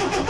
Ha ha ha!